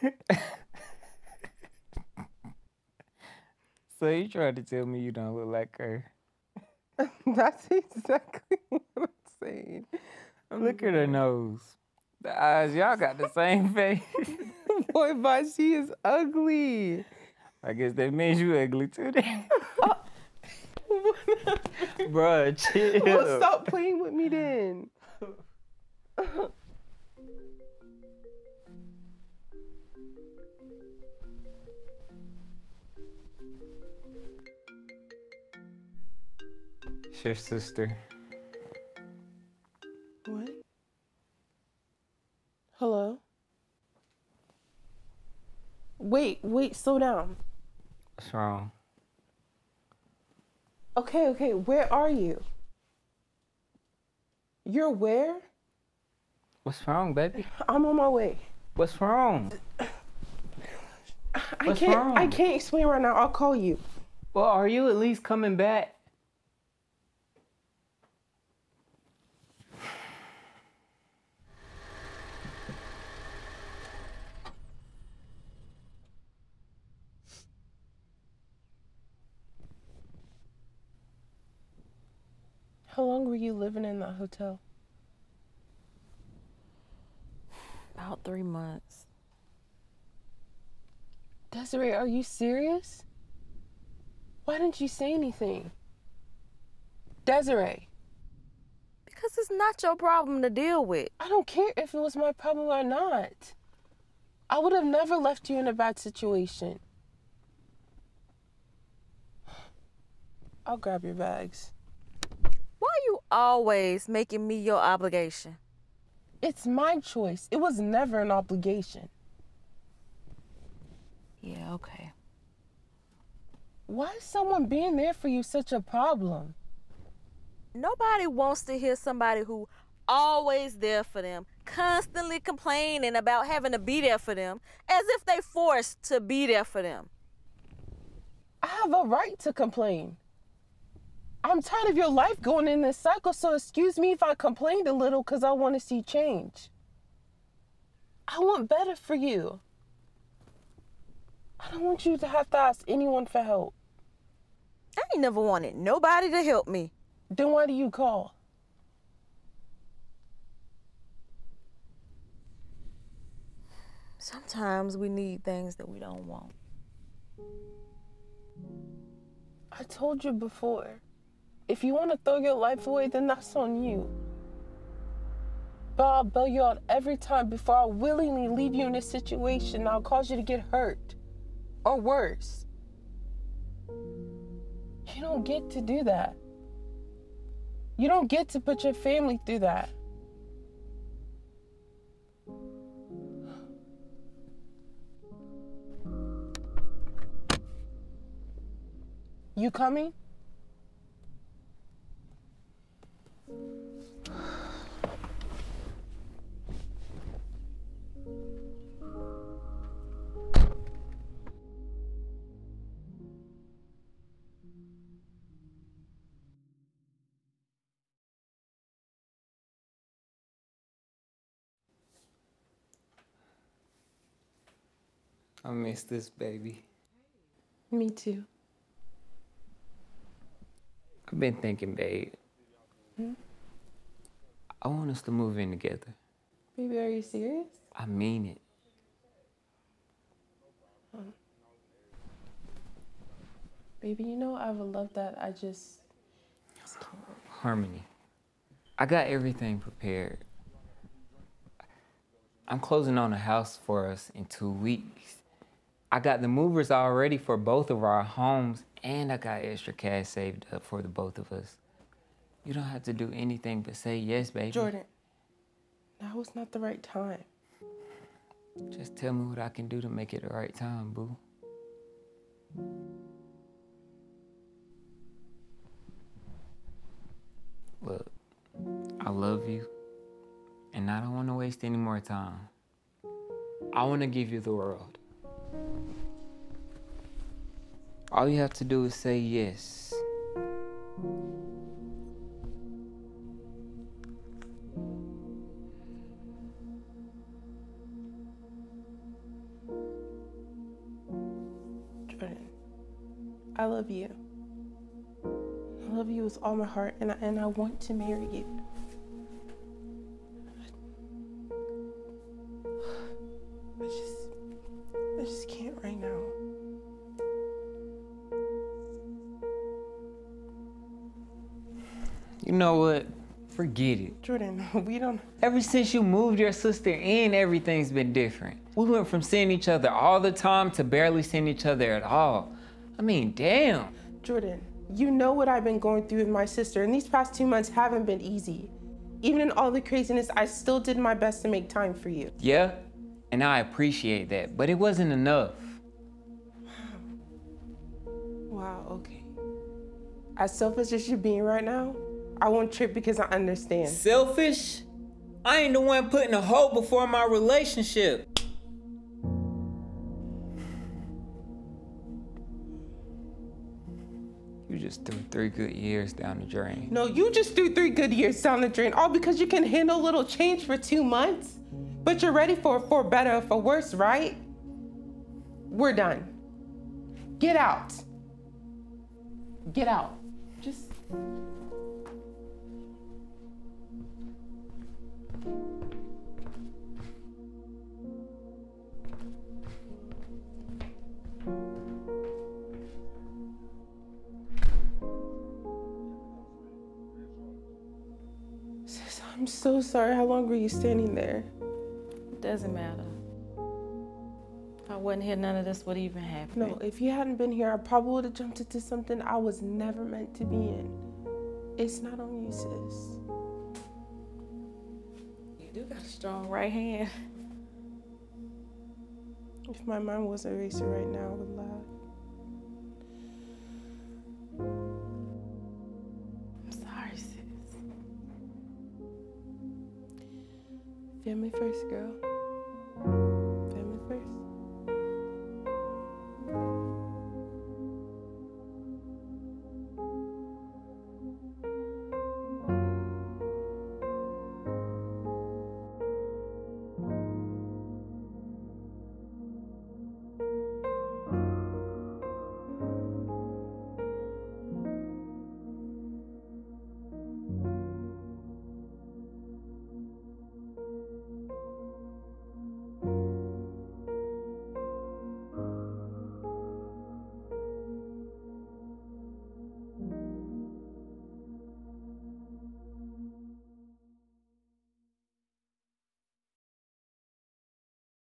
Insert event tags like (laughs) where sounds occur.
(laughs) so you trying to tell me you don't look like her? (laughs) That's exactly (laughs) what I'm saying. I'm Look at her nose. The eyes, y'all got the same face. Boy, but she is ugly. I guess that means you ugly too then. Bruh, chill. Well, stop playing with me then. Your sister. What? Hello? Wait, wait, slow down. What's wrong? Okay, okay, where are you? You're where? What's wrong, baby? I'm on my way. What's wrong? I What's can't I can't explain right now. I'll call you. Well, are you at least coming back? How long were you living in that hotel? About three months. Desiree, are you serious? Why didn't you say anything? Desiree, Because it's not your problem to deal with. I don't care if it was my problem or not. I would have never left you in a bad situation. I'll grab your bags. Always making me your obligation? It's my choice. It was never an obligation. Yeah, okay. Why is someone being there for you such a problem? Nobody wants to hear somebody who always there for them, constantly complaining about having to be there for them, as if they forced to be there for them. I have a right to complain. I'm tired of your life going in this cycle, so excuse me if I complained a little because I want to see change. I want better for you. I don't want you to have to ask anyone for help. I ain't never wanted nobody to help me. Then why do you call? Sometimes we need things that we don't want. I told you before. If you want to throw your life away, then that's on you. But I'll bail you out every time before I willingly leave you in a situation that'll cause you to get hurt. Or worse. You don't get to do that. You don't get to put your family through that. You coming? I miss this baby. Me too. I've been thinking, babe. Hmm? I want us to move in together. Baby, are you serious? I mean it. Baby, you know I would love that. I just, just can't. Harmony. I got everything prepared. I'm closing on a house for us in two weeks. I got the movers already for both of our homes, and I got extra cash saved up for the both of us. You don't have to do anything but say yes, baby. Jordan, now is not the right time. Just tell me what I can do to make it the right time, boo. Look, I love you, and I don't want to waste any more time. I want to give you the world. All you have to do is say yes. Jordan, I love you. I love you with all my heart, and I, and I want to marry you. You know what? Forget it. Jordan, (laughs) we don't. Ever since you moved your sister in, everything's been different. We went from seeing each other all the time to barely seeing each other at all. I mean, damn. Jordan, you know what I've been going through with my sister, and these past two months haven't been easy. Even in all the craziness, I still did my best to make time for you. Yeah, and I appreciate that, but it wasn't enough. Wow, okay. As selfish as you're being right now, I won't trip because I understand. Selfish? I ain't the one putting a hope before my relationship. You just threw three good years down the drain. No, you just threw three good years down the drain, all because you can handle a little change for two months. But you're ready for for better or for worse, right? We're done. Get out. Get out. Just. Sis, I'm so sorry. How long were you standing there? Doesn't matter. If I wasn't here, none of this would even happen. No, if you hadn't been here, I probably would have jumped into something I was never meant to be in. It's not on you, sis. You do got a strong right hand. If my mind was a eraser right now, I would laugh. I'm sorry, sis. Family first, girl.